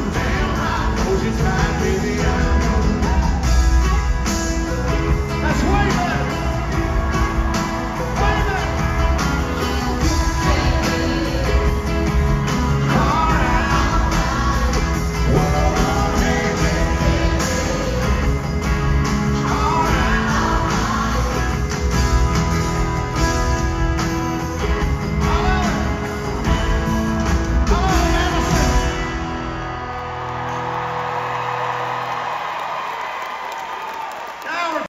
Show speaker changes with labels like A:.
A: Hold you tight, baby.